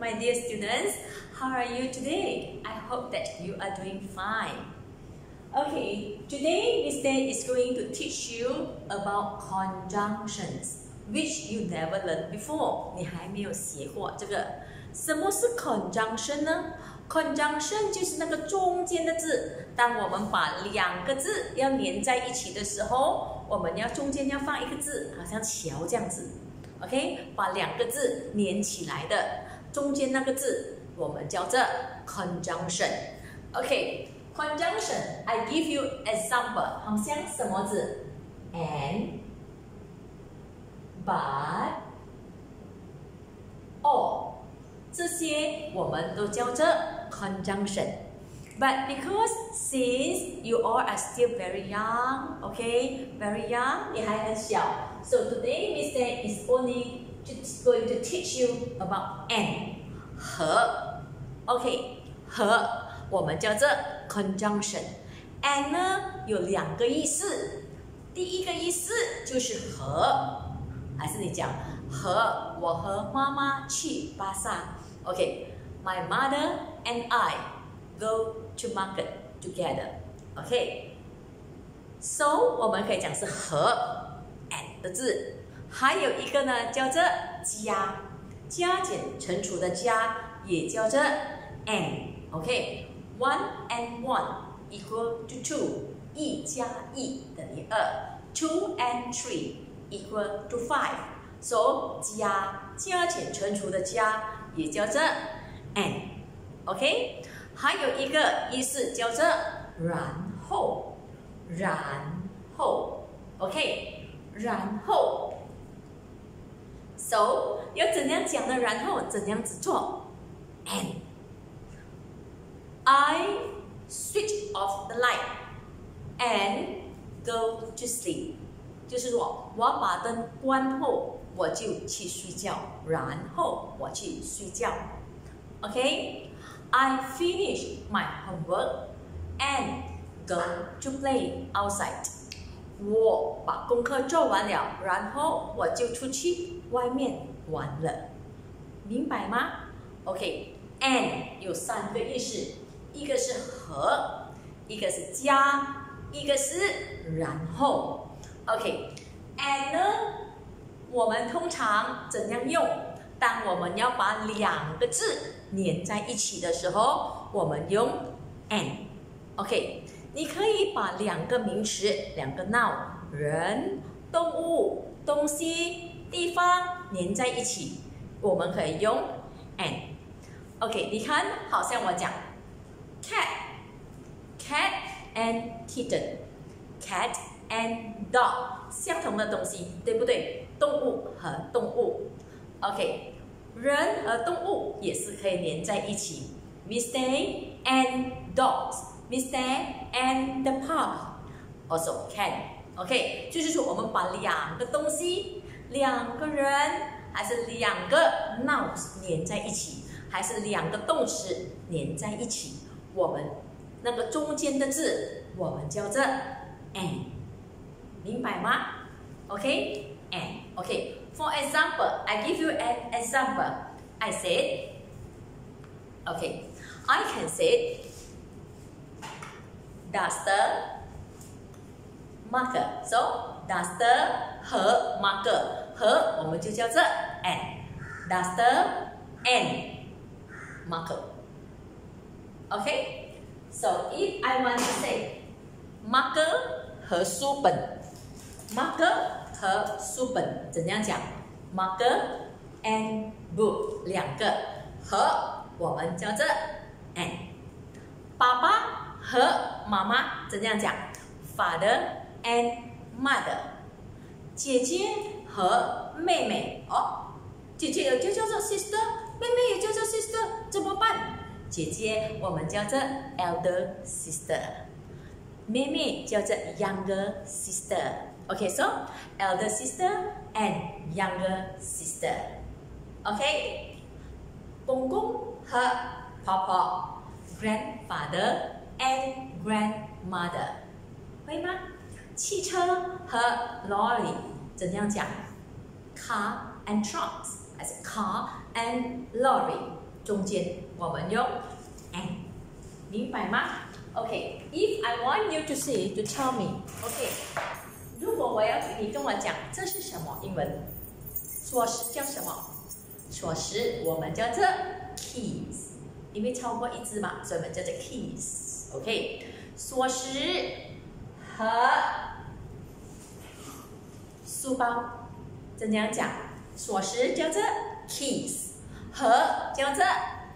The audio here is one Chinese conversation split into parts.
my dear students. How are you today? I hope that you are doing fine. Okay, today Miss Day is going to teach you about conjunctions, which you never learned before. 你还没有学过这个。什么是 conjunction 呢？conjunction 就是那个中间的字。当我们把两个字要连在一起的时候，我们要中间要放一个字，好像桥这样子。OK，把两个字连起来的中间那个字，我们叫做 conjunction。OK，conjunction，I give you example，好像什么字？and，but，or，这些我们都叫做 conjunction。But because since you all are still very young，OK，very young, 你还很小，so today Miss Day is only just going to teach you about and 和，OK 和我们叫做 conjunction。and 呢有两个意思，第一个意思就是和，还是你讲和我和妈妈去巴萨，OK，my mother and I go to market together. OK. So 我们可以讲是和 and 的字， 还有一个呢叫做加，加减乘除的加也叫做 and。OK. One and one equal to two，一加一等于二。Two and three equal to five。So 加加减乘除的加也叫做 and。OK。还有一个意思叫做然后，然后，OK，然后 ，So 要怎样讲呢？然后怎样子做？And I switch off the light and go to sleep，就是说我把灯关后，我就去睡觉，然后我去睡觉，OK。I finish my homework and go to play outside. 我把功课做完了，然后我就出去外面玩了，明白吗？OK，and 有三个意思，一个是和，一个是加，一个是然后。OK，and 呢，我们通常怎样用？当我们要把两个字连在一起的时候，我们用 and，OK？你可以把两个名词、两个 noun，人、动物、东西、地方连在一起，我们可以用 and，OK？你看，好像我讲 cat，cat and kitten，cat and dog，相同的东西，对不对？动物和动物。OK，人和动物也是可以连在一起。Mr. and dogs Mr. and the park also can。OK，就是说我们把两个东西、两个人还是两个 nouns 连在一起，还是两个动词连在一起，我们那个中间的字我们叫做 and，明白吗？OK，and，OK。For example, I give you an example. I said, OK, I can say duster, marker. So duster 和 marker 和我们就叫做 and duster and marker. Okay? So if I want to say marker 和书本，marker 和书本怎样讲？Marker and book 两个和我们叫做 and。爸爸和妈妈怎样讲？Father and mother。姐姐和妹妹哦，姐姐也就叫做 sister，妹妹也叫做 sister，怎么办？姐姐我们叫做 elder sister，妹妹叫做 younger sister。OK，so elder sister and younger sister. OK，公公和婆婆，grandfather and grandmother，会吗？汽车和 lorry 怎样讲？car and trucks 还是 car and lorry？中间我们用 and，明白吗？OK，if I want you to say to tell me，OK，如果我要你跟我讲这是什么英文，锁匙叫什么？锁匙我们叫做 keys，因为超过一只嘛，所以我们叫做 keys，OK，锁匙和书包怎样讲？锁匙叫做 keys，和叫做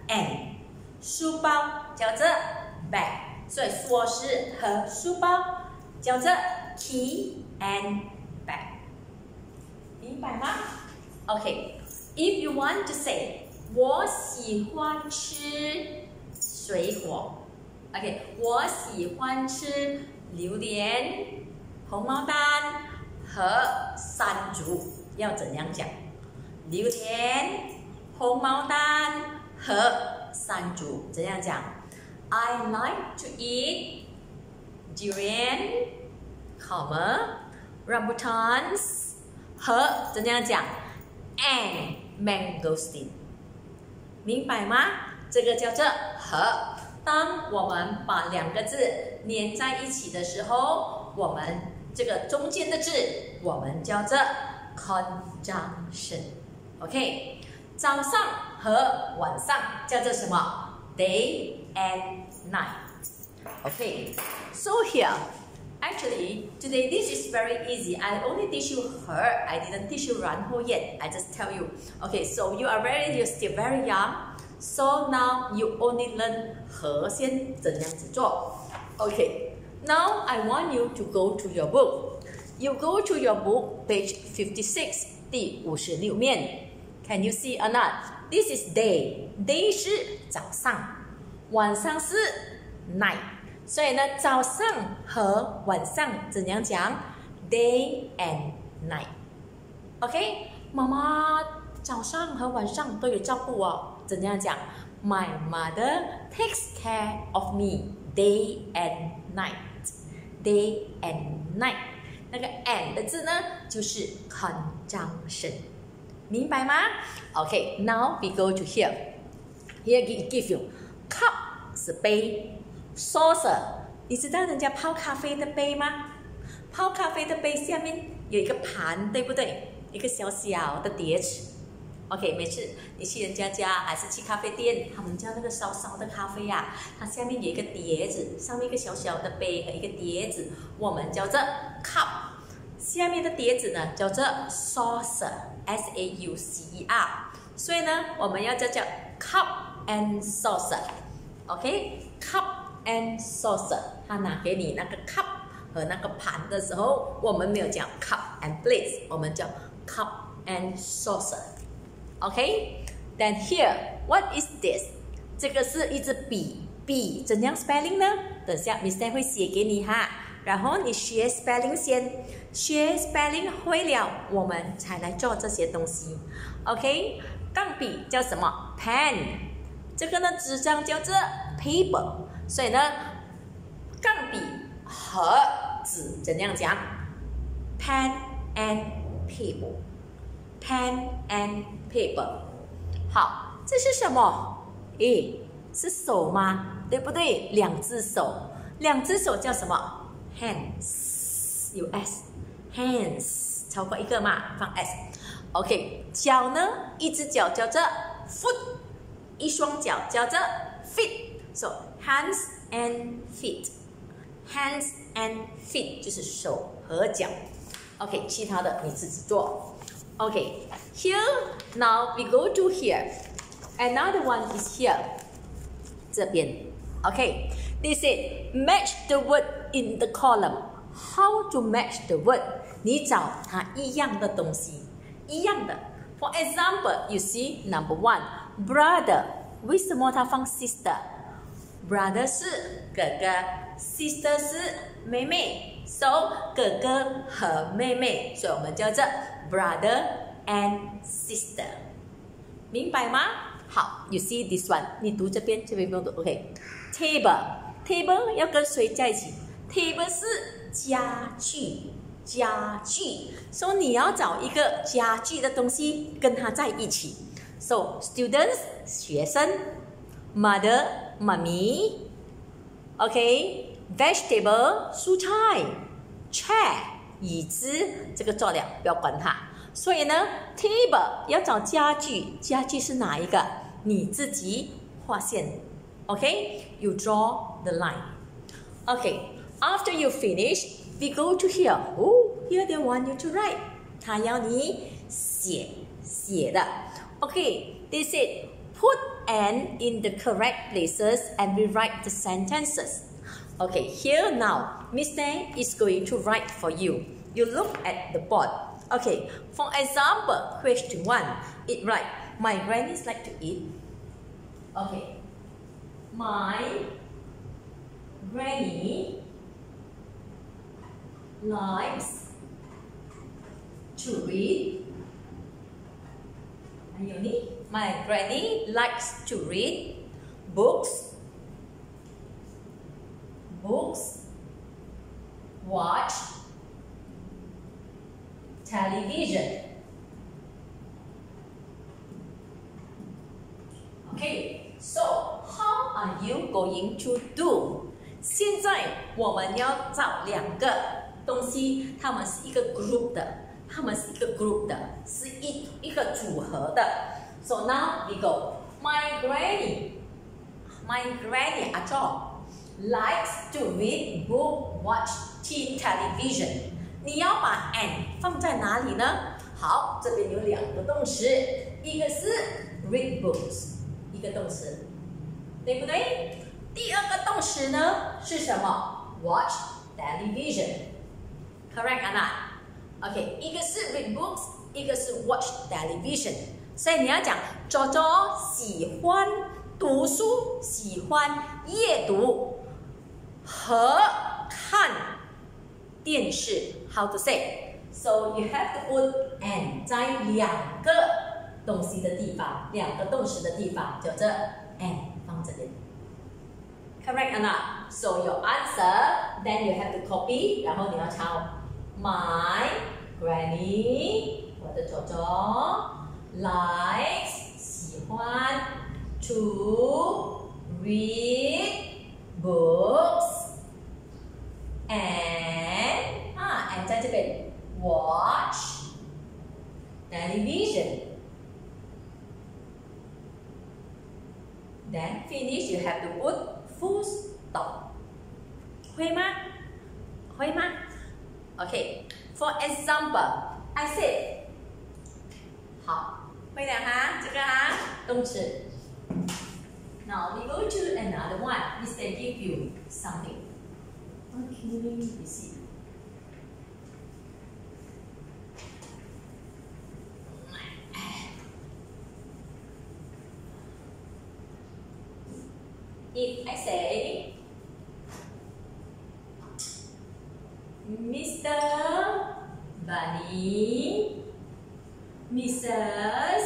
and，书包叫做 bag，所以锁匙和书包叫做 key and bag，明白吗？OK，if you want to say 我喜欢吃水果，OK，我喜欢吃榴莲、红毛丹。和山竹要怎样讲？榴莲、红毛丹和山竹怎样讲？I like to eat durian, comma, rambutans 和怎样讲？And mangosteen，明白吗？这个叫做和。当我们把两个字连在一起的时候，我们。这个中间的字我们叫做 conjunction，OK？早上和晚上叫做什么？Day and night，OK？So here, actually today this is very easy. I only teach you her. I didn't teach you 然后 yet. I just tell you. Okay, so you are very, you're still very young. So now you only learn 和先怎样子做，OK？Now I want you to go to your book. You go to your book, page fifty-six，第五十六面。Can you see or not? This is day. Day 是早上，晚上是 night。所以呢，早上和晚上怎样讲？Day and night. OK，妈妈早上和晚上都有照顾我，怎样讲？My mother takes care of me day and night. Day and night，那个 and 的字呢，就是 conjunction，明白吗？OK，now we go to here。Here give give you cup 是杯，saucer，你知道人家泡咖啡的杯吗？泡咖啡的杯下面有一个盘，对不对？一个小小的碟子。OK，每次你去人家家还是去咖啡店，他们家那个烧烧的咖啡呀，它下面有一个碟子，上面一个小小的杯和一个碟子，我们叫做 cup。下面的碟子呢叫做 saucer，S A U C E R。所以呢，我们要叫叫 cup and saucer。OK，cup and saucer，他拿给你那个 cup 和那个盘的时候，我们没有讲 cup and plate，我们叫 cup and saucer。OK，then here what is this？这个是一支笔，笔怎样 spelling 呢？等下，Mr. 会写给你哈，然后你学 spelling 先，学 spelling 会了，我们才来做这些东西。OK，钢笔叫什么？pen。这个呢，纸张叫做 paper。所以呢，钢笔和纸怎样讲？pen and paper。pen and paper，好，这是什么？诶，是手吗？对不对？两只手，两只手叫什么？hands，有 s，hands，超过一个嘛，放 s。OK，脚呢？一只脚叫做 foot，一双脚叫做 feet。So hands and feet，hands and feet 就是手和脚。OK，其他的你自己做。Okay, here now we go to here. Another one is here. 这边，OK. They say match the word in the column. How to match the word? 你找它一样的东西，一样的。For example, you see number one, brother. 为什么它放 sister? Brother 是哥哥，sister 是妹妹，so 哥哥和妹妹，所以我们叫做 brother and sister，明白吗？好，you see this one，你读这边，这边不用读，OK？Table，table 要跟谁在一起？Table 是家具，家具，所以你要找一个家具的东西跟它在一起。 So students 学生，mother 妈咪，OK vegetable 蔬菜，chair 椅子，这个做了不要管它。所以呢，table 要找家具，家具是哪一个？你自己画线，OK？You draw the line。OK，after you finish。We go to here. Oh, here they want you to write. 他要你写写的。Okay, they said put an in the correct places and rewrite the sentences. Okay, here now, Miss Tang is going to write for you. You look at the board. Okay, for example, question one, it write, my grannies like to eat. Okay, my granny likes to read. My granny likes to read books, watch television. Okay, so how are you going to do? 现在我们要找两个东西，他们是一个 group 的，他们是一个 group 的，是一一个组合的。So now we go. My granny, my granny 阿赵 likes to read book, watch TV television. 你要把 and 放在哪里呢？好，这边有两个动词，一个是 read books，一个动词，对不对？第二个动词呢是什么？Watch television。Correct or not? OK，一个是 read books，一个是 watch television。所以你要讲，JoJo 喜欢读书，喜欢阅读和看电视。How to say? So you have to put and 在两个东西的地方，两个动词的地方，就这 and 放这里。Correct or not? So your answer, then you have to copy，然后你要抄。My granny，我的舅舅，likes 喜欢 to read books and 啊，and 在这边 watch television. Then finish, you have to put full stop. 会吗？会吗？Okay, for example, I said，好，会了哈，这个哈，动词。Now we go to another one. Mister give you something. Okay, let me see. Bunny, Mrs.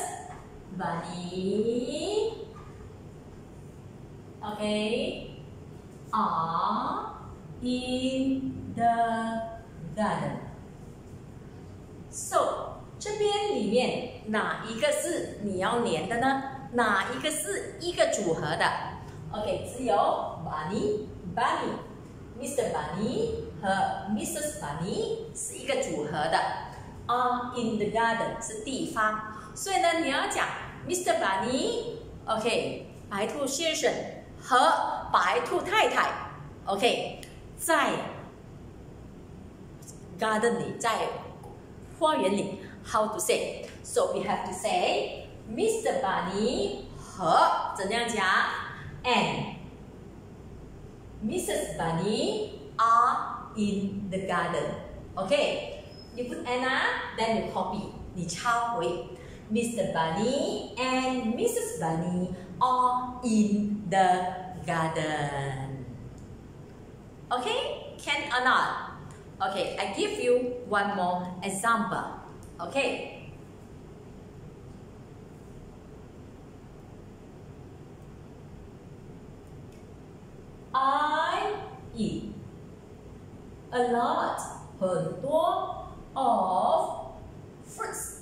Bunny, okay, are in the garden. So 这边里面哪一个是你要连的呢？哪一个是一个组合的？OK，只有 Bunny, Bunny。Mr. Bunny 和 Mrs. Bunny 是一个组合的，are in the garden 是地方，所以呢，你要讲 Mr. Bunny，OK，白兔先生和白兔太太，OK，在 garden 里，在花园里，How to say？So we have to say Mr. Bunny 和怎样讲？And Mrs. Bunny are in the garden. Okay, you put Anna, then you copy. 你抄回 Mr. Bunny and Mrs. Bunny are in the garden. Okay, can or not? Okay, I give you one more example. Okay. I eat a lot 很多 of fruits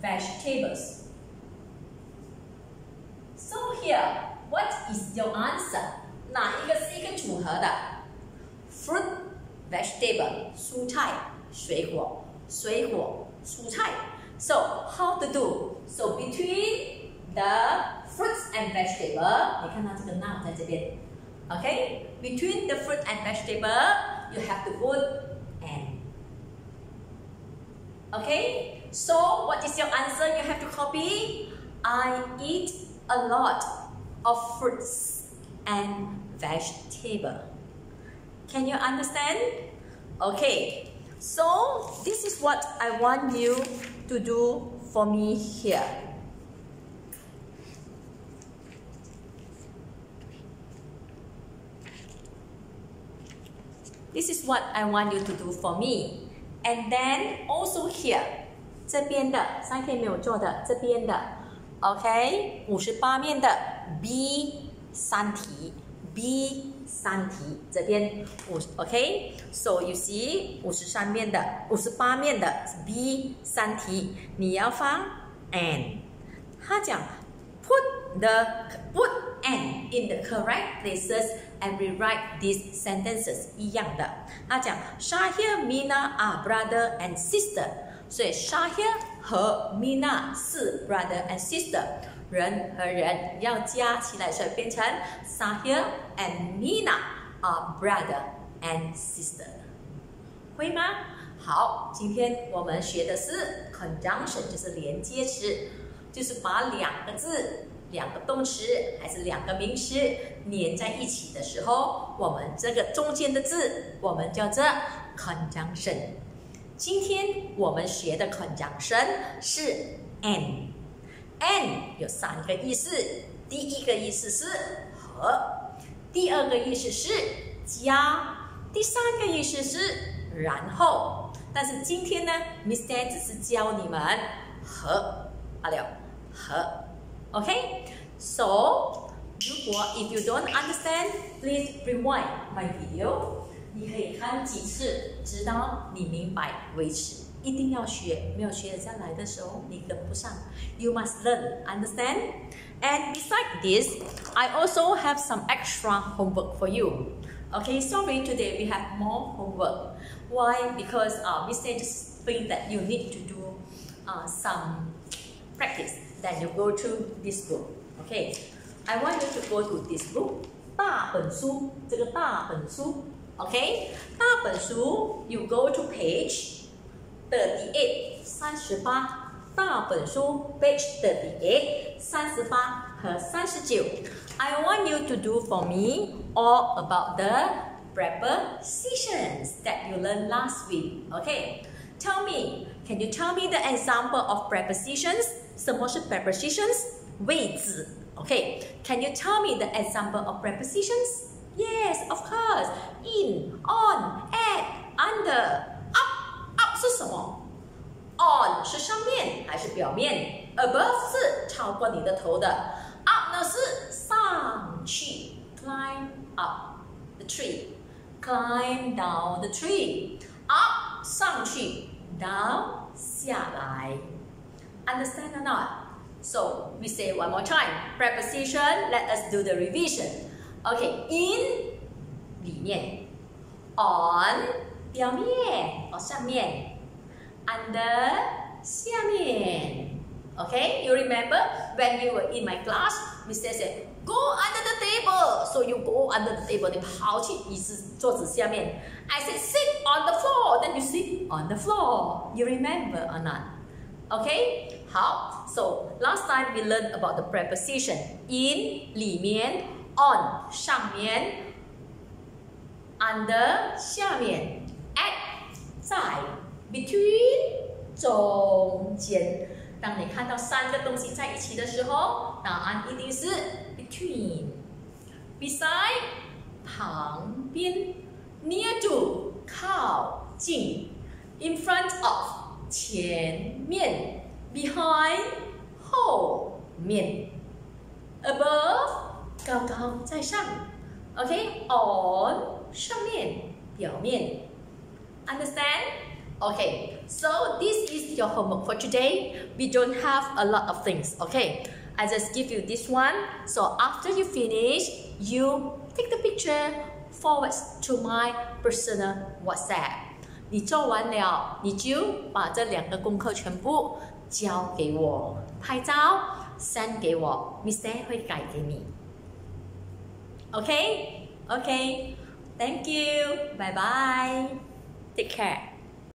vegetables. So here, what is your answer? 哪一个是一个组合的？Fruit, vegetable, 蔬菜、水果、水果、蔬菜。So how to do? So between the fruits and vegetable，你看到这个 noun 在这边 ，OK? Between the fruit and vegetable, you have to put and. Okay? So what is your answer? You have to copy. I eat a lot of fruits and vegetable. Can you understand? Okay. So this is what I want you to do for me here. This is what I want you to do for me. And then also here, 这边的三 K 没有做的，这边的，OK，五十八面的 B 三题，B 三题这边五 OK，So you see 五十三面的，五十八面的 B 三题，你要发 and，他讲 put the put and in the correct places and rewrite these sentences 一样的。他讲 Shahir Mina are brother and sister，所以 Shahir 和 Mina 是 brother and sister。人和人要加起来，所以变成 Shahir and Mina are brother and sister。会吗？好，今天我们学的是 conjunction，就是连接词，就是把两个字。 两个动词还是两个名词连在一起的时候，我们这个中间的字我们叫做 conjunction。今天我们学的 conjunction 是 an an 有三个意思。第一个意思是和，第二个意思是加，第三个意思是然后。但是今天呢，Miss Dan 只是教你们和，阿了和。，OK 如果 if you don't understand, please rewind my video. 你可以看几次，直到你明白为止。一定要学，没有学下来的时候，你跟不上。You must learn, understand? And besides this, I also have some extra homework for you. Okay, sorry, today we have more homework. Why? Because uh, we said just think that you need to do uh, some practice then you go to this book. Okay, I want you to go to this book. 大本书，这个大本书，OK，大本书，you go to page thirty-eight，三十八，大本书，page thirty-eight，三十八和三十九。I want you to do for me all about the prepositions that you learned last week. Okay, tell me, can you tell me the example of prepositions? 什么是 prepositions？位置 ，OK。Can you tell me the example of prepositions? Yes, of course. In, on, at, under, up. Up 是什么？On 是上面还是表面？Above 是超过你的头的。Up 呢是上去，climb up the tree. Climb down the tree. Up 上去，down 下来。Understand or not? So we say one more time. Preposition, let us do the revision. Okay, in 里面，on 表面或上面，under 下面。Okay, you remember when you were in my class, we said, go under the table. So you go under the table, 你跑去椅子桌子下面。I said sit on the floor, then you sit on the floor. You remember or not? Okay, 好，So last time we learned about the preposition in 里面，on 上面，under 下面，at 在，between 中间。当你看到三个东西在一起的时候，答案一定是 between。Beside 旁边，near to 靠近，in front of。前面 ，behind 后面，above 高高在上，OK，on 上面表面，understand？OK， So this is your homework for today. We don't have a lot of things, okay? I just give you this one. So after you finish, you take the picture forward to my personal WhatsApp. 你做完了，你就把这两个功课全部 交给我，拍照 send 给我，Miss Dan 会改给你。OK，OK，Thank you，拜拜，Take care。